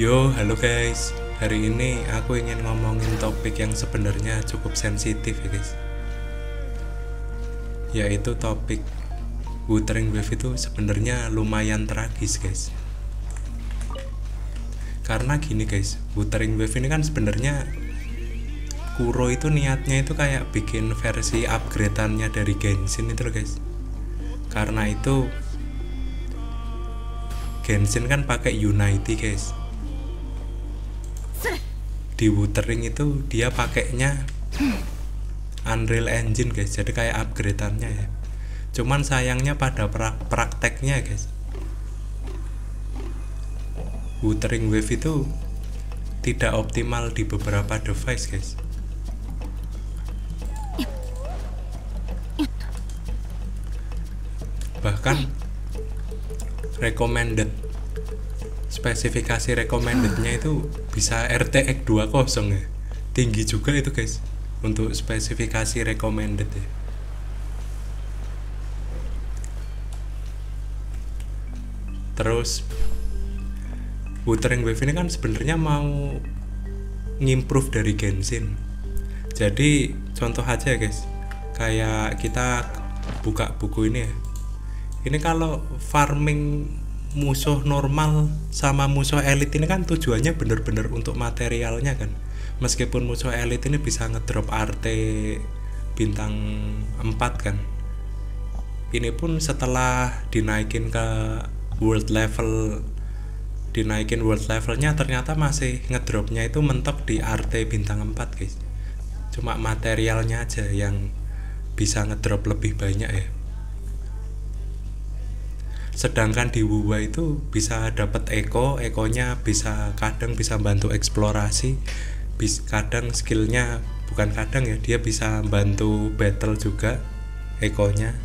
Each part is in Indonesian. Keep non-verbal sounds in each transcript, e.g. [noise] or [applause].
Yo, halo guys. Hari ini aku ingin ngomongin topik yang sebenarnya cukup sensitif ya guys. Yaitu topik Wuthering Wave itu sebenarnya lumayan tragis guys. Karena gini guys, Wuthering Wave ini kan sebenarnya Kuro itu niatnya itu kayak bikin versi upgradeannya dari Genshin itu loh guys. Karena itu Genshin kan pakai Unity guys di Wuthering itu dia pakainya Unreal Engine guys. Jadi kayak upgradeannya ya. Cuman sayangnya pada pra prakteknya guys. Wuthering Wave itu tidak optimal di beberapa device guys. Bahkan recommended spesifikasi recommendednya itu bisa RTX 20 ya. Tinggi juga itu guys untuk spesifikasi recommended ya terus Wuthering Wave ini kan sebenarnya mau ngimprove dari Genshin. Jadi contoh aja guys. Kayak kita buka buku ini ya. Ini kalau farming musuh normal sama musuh elit ini kan tujuannya bener-bener untuk materialnya kan. Meskipun musuh elit ini bisa ngedrop RT bintang 4 kan. Ini pun setelah dinaikin ke world level dinaikin world levelnya ternyata masih ngedropnya itu mentok di RT bintang 4 guys. Cuma materialnya aja yang bisa ngedrop lebih banyak ya sedangkan di Wuwa itu bisa dapat eko ekonya bisa kadang bisa bantu eksplorasi bis kadang skillnya bukan kadang ya dia bisa bantu battle juga ekonya.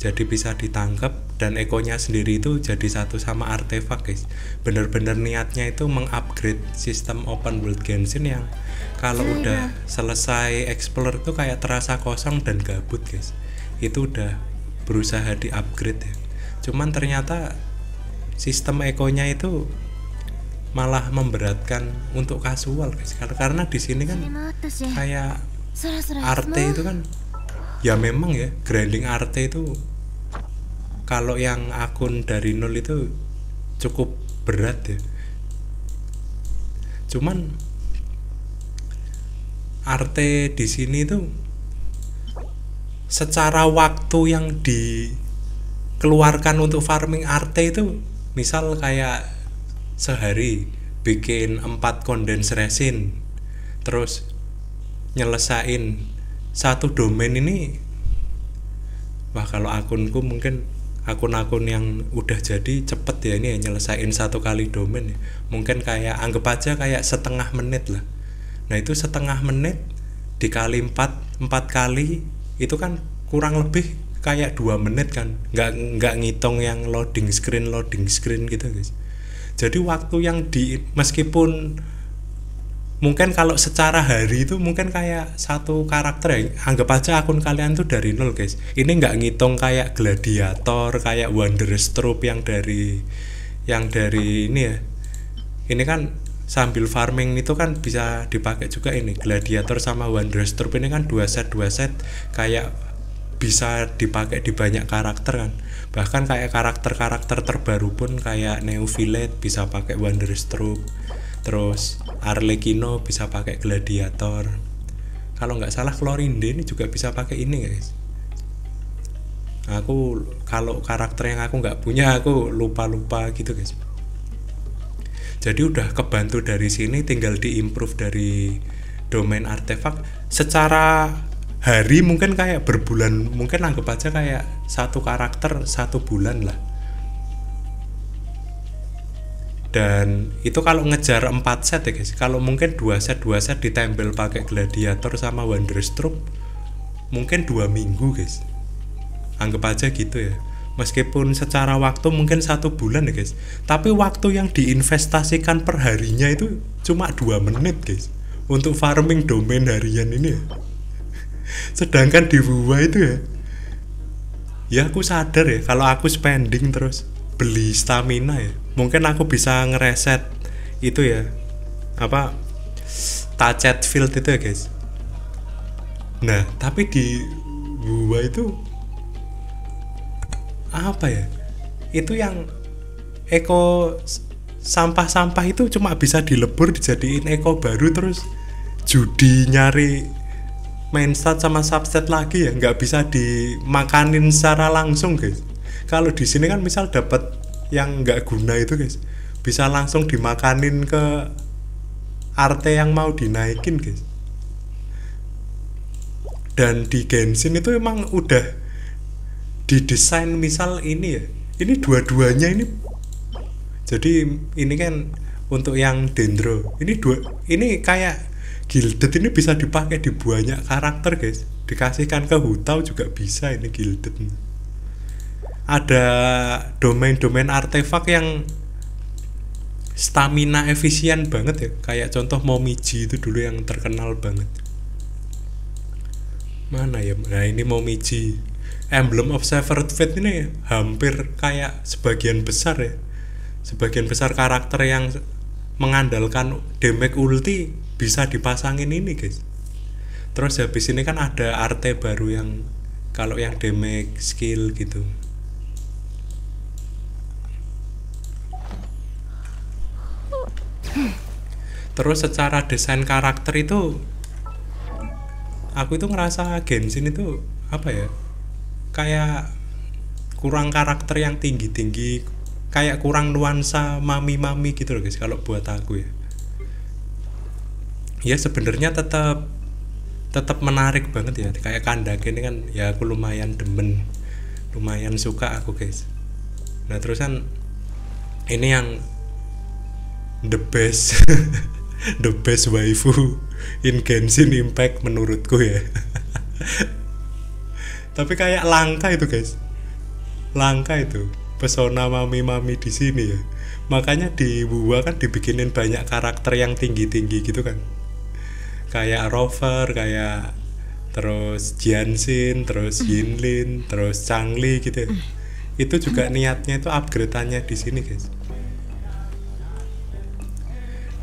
Jadi bisa ditangkap dan ekonya sendiri itu jadi satu sama artefak guys. Bener-bener niatnya itu mengupgrade sistem open world Genshin yang kalau udah selesai explore itu kayak terasa kosong dan gabut guys. Itu udah berusaha di upgrade ya. Cuman ternyata sistem ekonya itu malah memberatkan untuk kasual guys. Karena di sini kan kayak arte itu kan ya memang ya grinding arte itu kalau yang akun dari nol itu cukup berat ya. Cuman arte di sini tuh secara waktu yang dikeluarkan untuk farming arte itu misal kayak sehari bikin empat kondens resin terus nyelesain satu domain ini wah kalau akunku mungkin akun-akun yang udah jadi cepet ya ini ya nyelesain satu kali domain ya. mungkin kayak anggap aja kayak setengah menit lah nah itu setengah menit dikali empat empat kali itu kan kurang lebih kayak dua menit kan. Nggak nggak ngitung yang loading screen loading screen gitu guys. Jadi waktu yang di meskipun mungkin kalau secara hari itu mungkin kayak satu karakter ya. Anggap aja akun kalian tuh dari nol guys. Ini nggak ngitung kayak gladiator kayak Wanderstroop yang dari yang dari ini ya. Ini kan sambil farming itu kan bisa dipakai juga ini gladiator sama Wanderstroop ini kan dua set dua set kayak bisa dipakai di banyak karakter kan. Bahkan kayak karakter-karakter terbaru pun kayak Neophyllid bisa pakai Wanderstroop terus Arlecchino bisa pakai gladiator. Kalau nggak salah Chlorinde ini juga bisa pakai ini guys. Aku kalau karakter yang aku nggak punya aku lupa-lupa gitu guys jadi udah kebantu dari sini tinggal diimprove dari domain artefak. Secara hari mungkin kayak berbulan mungkin anggap aja kayak satu karakter satu bulan lah. Dan itu kalau ngejar 4 set ya guys kalau mungkin dua set dua set ditempel pakai gladiator sama Wanderstroop mungkin dua minggu guys. Anggap aja gitu ya meskipun secara waktu mungkin satu bulan ya guys. Tapi waktu yang diinvestasikan per harinya itu cuma dua menit guys. Untuk farming domain harian ini ya. [laughs] Sedangkan di Wuwa itu ya. Ya aku sadar ya kalau aku spending terus beli stamina ya mungkin aku bisa ngereset itu ya. Apa? Touched field itu ya guys. Nah tapi di gua itu apa ya? Itu yang eko sampah-sampah itu cuma bisa dilebur dijadiin eko baru terus judi nyari main stat sama substat lagi ya nggak bisa dimakanin secara langsung guys. Kalau di sini kan misal dapat yang nggak guna itu guys bisa langsung dimakanin ke arte yang mau dinaikin guys. Dan di Genshin itu emang udah didesain misal ini ya. Ini dua-duanya ini. Jadi ini kan untuk yang dendro. Ini dua ini kayak gilded ini bisa dipakai di banyak karakter guys. Dikasihkan ke hutau juga bisa ini gilded. Ada domain-domain artefak yang stamina efisien banget ya. Kayak contoh Momiji itu dulu yang terkenal banget. Mana ya? Nah ini Momiji Emblem of Severed Fate ini hampir kayak sebagian besar ya. Sebagian besar karakter yang mengandalkan damage ulti bisa dipasangin ini guys. Terus habis ini kan ada arte baru yang kalau yang damage skill gitu. Terus secara desain karakter itu aku itu ngerasa Genshin itu apa ya kayak kurang karakter yang tinggi-tinggi kayak kurang nuansa mami-mami gitu loh guys kalau buat aku ya. Ya sebenarnya tetap tetap menarik banget ya. Kayak kandak ini kan ya aku lumayan demen lumayan suka aku guys. Nah terus kan ini yang the best [laughs] the best waifu in Genshin Impact menurutku ya [laughs] tapi kayak langka itu guys. Langka itu. Pesona mami-mami di sini ya. Makanya di Wuwa kan dibikinin banyak karakter yang tinggi-tinggi gitu kan. Kayak Rover kayak terus Jianxin terus Yinlin terus Changli gitu ya. itu juga niatnya itu upgradeannya di sini guys.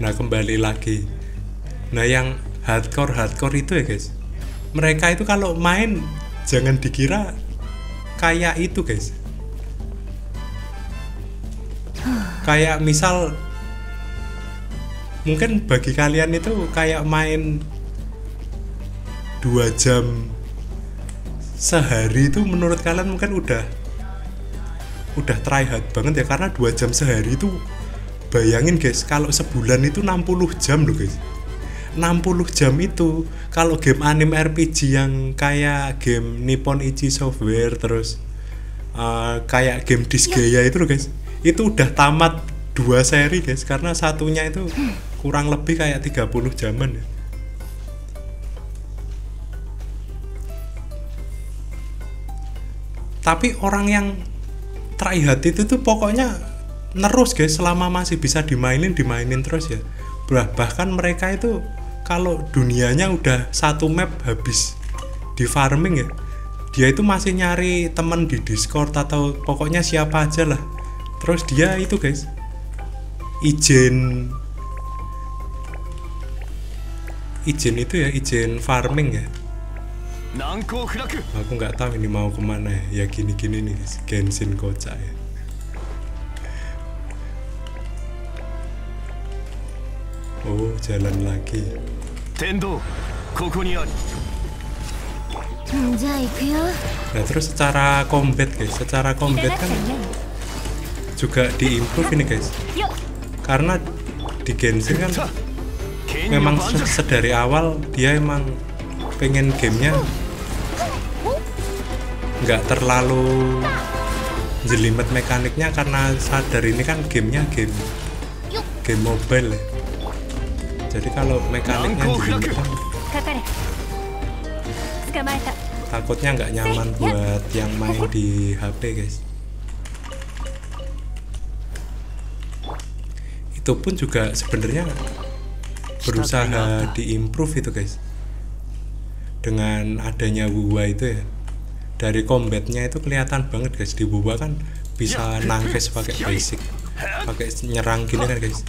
Nah kembali lagi. Nah yang hardcore hardcore itu ya guys. Mereka itu kalau main jangan dikira kayak itu guys. Kayak misal mungkin bagi kalian itu kayak main dua jam sehari itu menurut kalian mungkin udah udah try hard banget ya. Karena dua jam sehari itu bayangin guys kalau sebulan itu 60 jam loh guys 60 jam itu. Kalau game anime RPG yang kayak game Nippon Ichi Software terus uh, kayak game Disgaea itu loh guys. Itu udah tamat dua seri guys karena satunya itu kurang lebih kayak 30 jaman ya. Tapi orang yang try hati itu tuh pokoknya nerus guys selama masih bisa dimainin dimainin terus ya. Bahkan mereka itu kalau dunianya udah satu map habis di farming ya dia itu masih nyari temen di discord atau pokoknya siapa aja lah. Terus dia itu guys izin izin itu ya izin farming ya. Aku nggak tahu ini mau ke mana ya. Ya gini gini nih guys. Genshin kocak ya. Oh jalan lagi Tendo, ここにある。じゃあ行くよ nah terus secara combat guys secara combat kan juga diimprove ini guys よっ karena di Genshin kan 剣に memang 盤 se- 石 sedari awal dia emang pengen gamenya nggak terlalu jelimet mekaniknya karena sadar ini kan gamenya game game mobile ya. jadi kalau mekaniknya dirubah takutnya nggak nyaman buat yang main di HP guys. Itu pun juga sebenarnya berusaha diimprove itu guys. Dengan adanya Wuwa itu ya. Dari combatnya itu kelihatan banget guys. Di Wuwa kan bisa nangkes pakai [laughs] basic pakai nyerang gini kan guys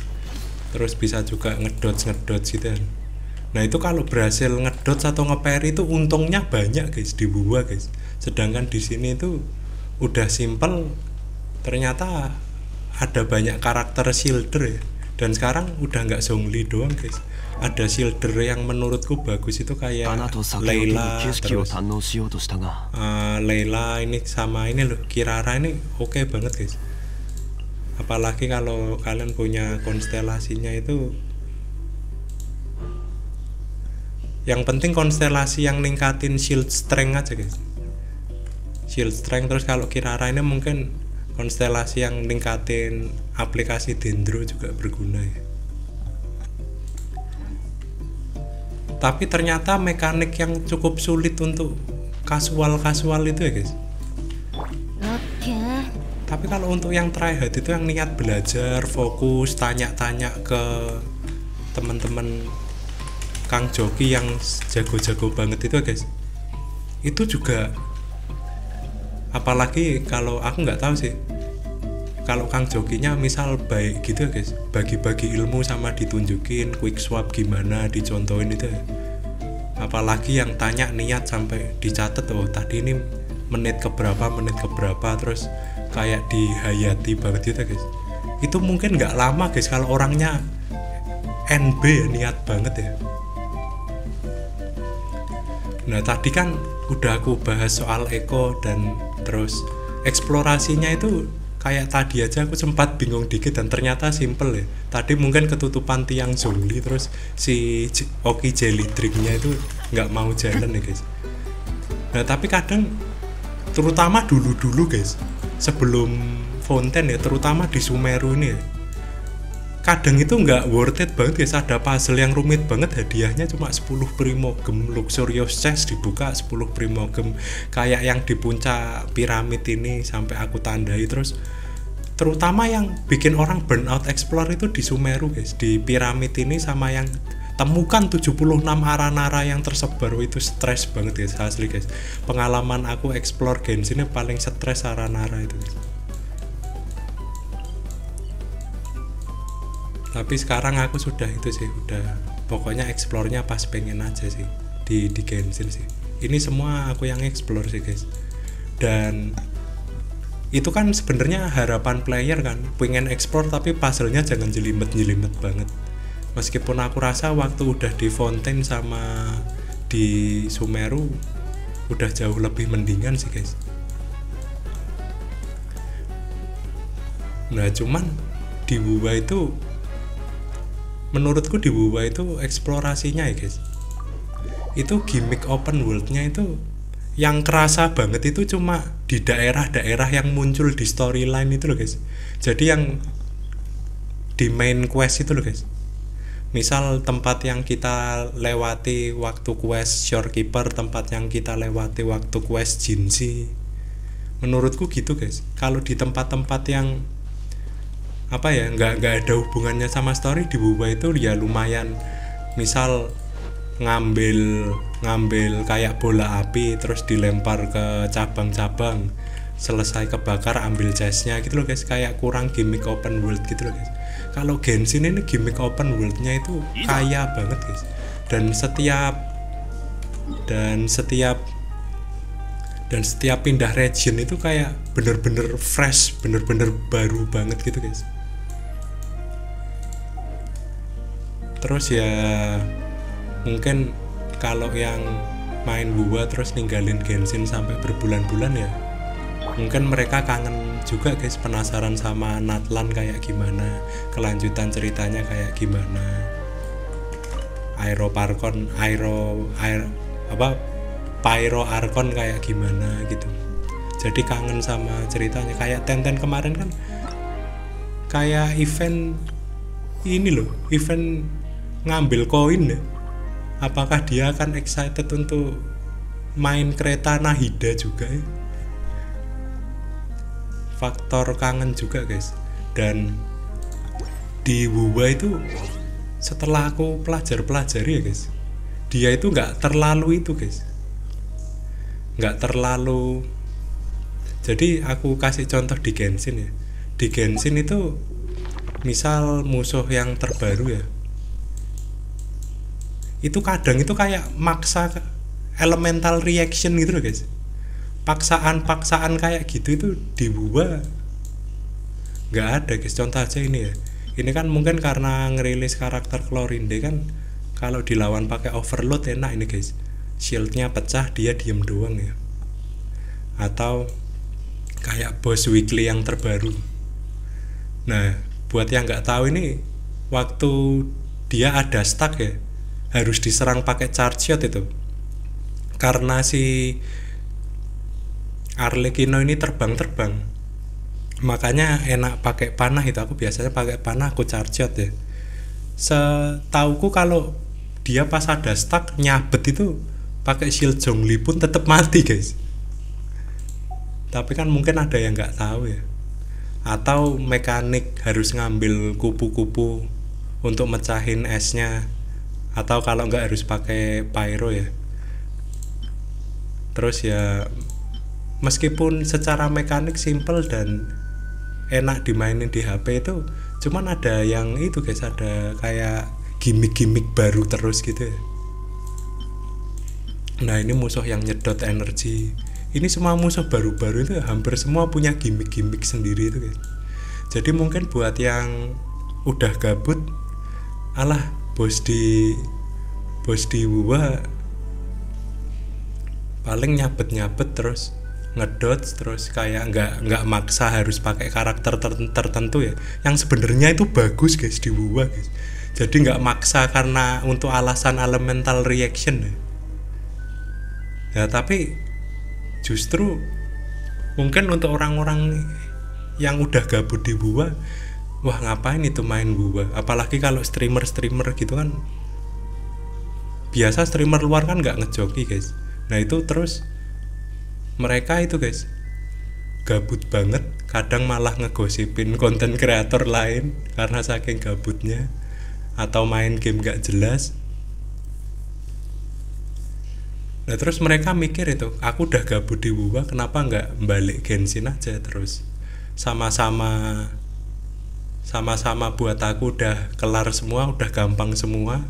terus bisa juga ngedot ngedot gitu kan. Nah itu kalau berhasil ngedot atau ngeper itu untungnya banyak guys di buah guys. Sedangkan di sini itu udah simple ternyata ada banyak karakter shielder ya. Dan sekarang udah nggak Zhongli doang guys. Ada shielder yang menurutku bagus itu kayak Leila terus uh, Leila ini sama ini loh Kirara ini oke okay banget guys apalagi kalau kalian punya konstelasinya itu yang penting konstelasi yang ningkatin shield strength aja guys. Shield strength terus kalau kirara ini mungkin konstelasi yang ningkatin aplikasi dendro juga berguna ya. Tapi ternyata mekanik yang cukup sulit untuk kasual-kasual itu ya guys tapi kalau untuk yang tryhard itu yang niat belajar fokus tanya-tanya ke teman-teman Kang Joki yang jago-jago banget itu ya guys. Itu juga apalagi kalau aku nggak tahu sih kalau Kang Jokinya misal baik gitu ya guys. Bagi-bagi ilmu sama ditunjukin quick swap gimana dicontohin itu ya. Apalagi yang tanya niat sampai dicatat oh tadi ini menit keberapa menit keberapa terus kayak dihayati banget gitu guys. Itu mungkin nggak lama guys kalau orangnya NB ya niat banget ya. Nah tadi kan udah aku bahas soal Eko dan terus eksplorasinya itu kayak tadi aja aku sempat bingung dikit dan ternyata simple ya. Tadi mungkin ketutupan tiang Zhongli terus si J- Oki Jelly Drinknya itu nggak mau jalan ya guys. Nah tapi kadang terutama dulu-dulu guys. Sebelum Fontaine ya terutama di Sumeru ini ya. Kadang itu nggak worth it banget guys. Ada puzzle yang rumit banget hadiahnya cuma 10 primogem luxurious chest dibuka 10 primogem kayak yang di puncak piramid ini sampai aku tandai. Terus terutama yang bikin orang burnout explore itu di Sumeru guys. Di piramid ini sama yang temukan 76 aranara yang tersebar. Itu stres banget guys. Asli guys. Pengalaman aku explore Genshin ini paling stres aranara itu guys. Tapi sekarang aku sudah itu sih udah pokoknya explore-nya pas pengen aja sih di di Genshin sih. Ini semua aku yang explore sih guys. Dan itu kan sebenarnya harapan player kan pengen explore tapi puzzle-nya jangan jelimet-jelimet banget meskipun aku rasa waktu udah di Fontaine sama di Sumeru udah jauh lebih mendingan sih guys. Nah cuman di Wuwa itu menurutku di Wuwa itu eksplorasinya ya guys. Itu gimmick open worldnya itu yang kerasa banget itu cuma di daerah-daerah yang muncul di storyline itu loh guys. Jadi yang di main quest itu loh guys misal tempat yang kita lewati waktu quest shorekeeper tempat yang kita lewati waktu quest Jinzi menurutku gitu guys. Kalau di tempat-tempat yang apa ya nggak nggak ada hubungannya sama story di Wuba itu ya lumayan. Misal ngambil ngambil kayak bola api terus dilempar ke cabang-cabang selesai kebakar ambil chestnya gitu loh guys. Kayak kurang gimmick open world gitu loh guys kalau Genshin ini gimmick open worldnya itu kaya banget guys. Dan setiap dan setiap dan setiap pindah region itu kayak bener-bener fresh bener-bener baru banget gitu guys. Terus ya mungkin kalau yang main Wuwa terus ninggalin Genshin sampai berbulan-bulan ya mungkin mereka kangen juga guys penasaran sama Natlan kayak gimana kelanjutan ceritanya kayak gimana. Aero Parkon Aero Aero apa Pyro Arkon kayak gimana gitu. Jadi kangen sama ceritanya. Kayak Tenten kemarin kan kayak event ini loh event ngambil koin ya apakah dia akan excited untuk main kereta Nahida juga ya faktor kangen juga guys. Dan di Wuwa itu setelah aku pelajar-pelajari ya guys dia itu nggak terlalu itu guys. Nggak terlalu jadi aku kasih contoh di Genshin ya. Di Genshin itu misal musuh yang terbaru ya itu kadang itu kayak maksa elemental reaction gitu loh guys paksaan-paksaan kayak gitu itu dibuat. Nggak ada guys. Contoh aja ini ya. Ini kan mungkin karena ngerilis karakter Chlorinde kan kalau dilawan pakai overload enak ini guys. Shieldnya pecah dia diem doang ya. Atau kayak boss weekly yang terbaru. Nah buat yang nggak tahu ini waktu dia ada stuck ya harus diserang pakai charge shot itu. Karena si Arlecchino ini terbang-terbang. Makanya enak pakai panah itu. Aku biasanya pakai panah aku charge shot ya. Setauku kalau dia pas ada stuck nyabet itu pakai shield Zhongli pun tetap mati guys. Tapi kan mungkin ada yang nggak tahu ya. Atau mekanik harus ngambil kupu-kupu untuk mecahin esnya atau kalau nggak harus pakai pyro ya. Terus ya meskipun secara mekanik simple dan enak dimainin di HP itu cuman ada yang itu guys ada kayak gimmick-gimmick baru terus gitu. Ya nah ini musuh yang nyedot energi. Ini semua musuh baru-baru itu hampir semua punya gimmick-gimmick sendiri itu guys. Jadi mungkin buat yang udah gabut alah bos di bos di Wuwa paling nyabet nyabet terus ngedot terus kayak nggak nggak maksa harus pakai karakter ter- tertentu ya. Yang sebenarnya itu bagus guys di Wuwa guys. Jadi nggak maksa karena untuk alasan elemental reaction ya. Ya tapi justru mungkin untuk orang-orang yang udah gabut di Wuwa wah ngapain itu main Wuwa apalagi kalau streamer-streamer gitu kan. Biasa streamer luar kan nggak ngejoki guys. Nah itu terus mereka itu guys gabut banget kadang malah ngegosipin konten kreator lain karena saking gabutnya atau main game gak jelas. Nah terus mereka mikir itu aku udah gabut di Wuwa kenapa nggak balik Genshin aja terus? Sama-sama sama-sama buat aku udah kelar semua udah gampang semua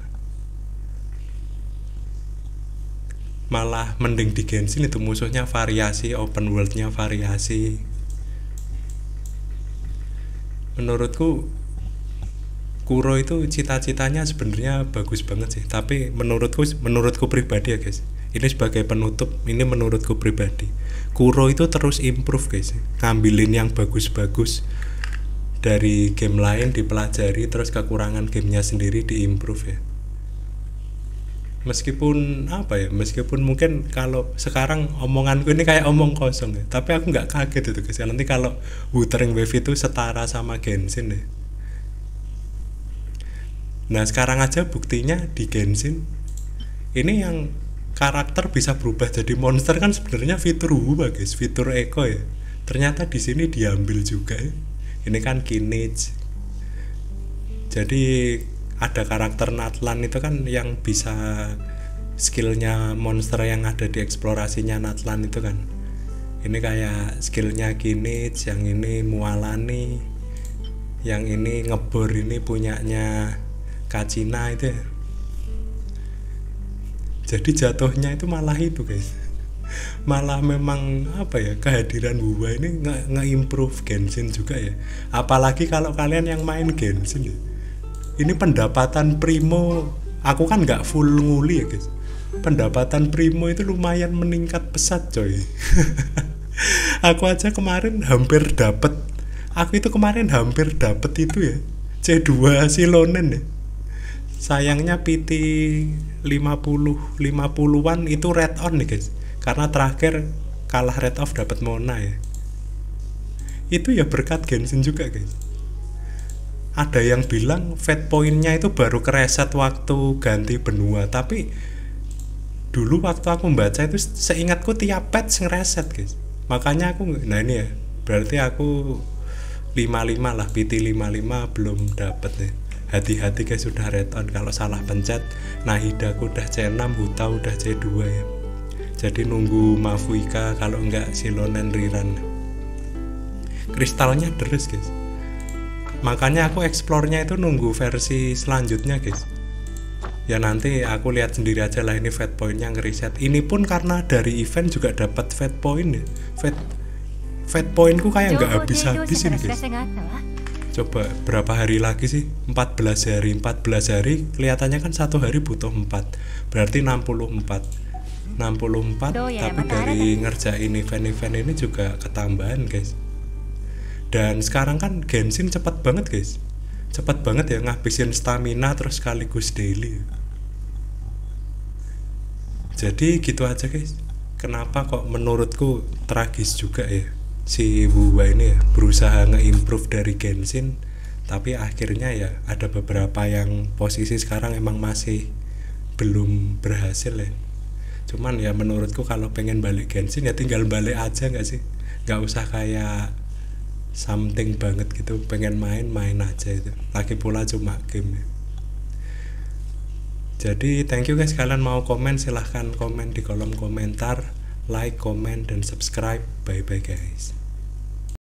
malah mending di Genshin itu musuhnya variasi open worldnya variasi. Menurutku Kuro itu cita-citanya sebenarnya bagus banget sih tapi menurutku menurutku pribadi ya guys ini sebagai penutup ini menurutku pribadi. Kuro itu terus improve guys ngambilin yang bagus-bagus dari game lain dipelajari terus kekurangan gamenya sendiri diimprove ya meskipun apa ya meskipun mungkin kalau sekarang omonganku ini kayak omong kosong ya. Tapi aku nggak kaget itu guys nanti kalau Wuthering Wave itu setara sama Genshin ya nah sekarang aja buktinya di Genshin ini yang karakter bisa berubah jadi monster kan sebenarnya fitur Wuwa guys fitur Echo ya. Ternyata di sini diambil juga ya. Ini kan Kinage jadi ada karakter Natlan itu kan yang bisa skillnya monster yang ada di eksplorasinya Natlan itu kan. Ini kayak skillnya Kinage yang ini Mualani yang ini ngebor ini punyanya Kacina itu ya. Jadi jatuhnya itu malah itu guys. [laughs] Malah memang apa ya kehadiran Wuwa ini nge-improve Genshin juga ya. Apalagi kalau kalian yang main Genshin ya ini pendapatan Primo. Aku kan nggak full nguli ya guys. Pendapatan Primo itu lumayan meningkat pesat coy. [laughs] Aku aja kemarin hampir dapet. Aku itu kemarin hampir dapet itu ya C2 Silonen ya. Sayangnya PT 50 50-an itu red on nih guys. Karena terakhir kalah red off dapat Mona ya. Itu ya berkat Genshin juga guys ada yang bilang fat pointnya itu baru kereset waktu ganti benua tapi dulu waktu aku membaca itu seingatku tiap patch ngereset guys. Makanya aku nah ini ya berarti aku 55 lah PT 55 belum dapet ya hati-hati guys sudah red on. Kalau salah pencet Nahida aku udah C6 Huta udah C2 ya. Jadi nunggu Mafuika kalau enggak Silonen Riran kristalnya deres guys makanya aku eksplornya itu nunggu versi selanjutnya guys. Ya nanti aku lihat sendiri aja lah ini fat point yang ngeriset ini pun karena dari event juga dapat fat point ya. Fat fat pointku kayak nggak habis-habis ini guys. coba berapa hari lagi sih? 14 hari. 14 hari kelihatannya kan satu hari butuh 4 berarti 64 64 tapi dari ngerjain event-event ini juga ketambahan guys dan sekarang kan Genshin cepet banget guys. Cepet banget ya ngabisin stamina terus sekaligus daily. Jadi gitu aja guys. Kenapa kok menurutku tragis juga ya? Si Wuwa ini ya berusaha nge-improve dari Genshin tapi akhirnya ya ada beberapa yang posisi sekarang emang masih belum berhasil ya. Cuman ya menurutku kalau pengen balik Genshin ya tinggal balik aja nggak sih? Nggak usah kayak something banget gitu pengen main main aja itu. Lagi pula cuma game. Jadi thank you guys. Kalian mau komen silahkan komen di kolom komentar. Like comment dan subscribe. Bye bye guys